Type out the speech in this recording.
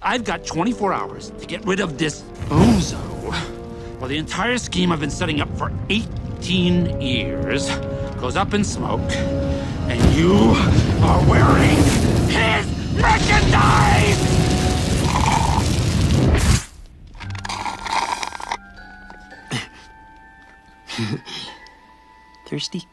I've got 24 hours to get rid of this bozo. Well, the entire scheme I've been setting up for 18 years goes up in smoke, and you are wearing his merchandise! Thirsty?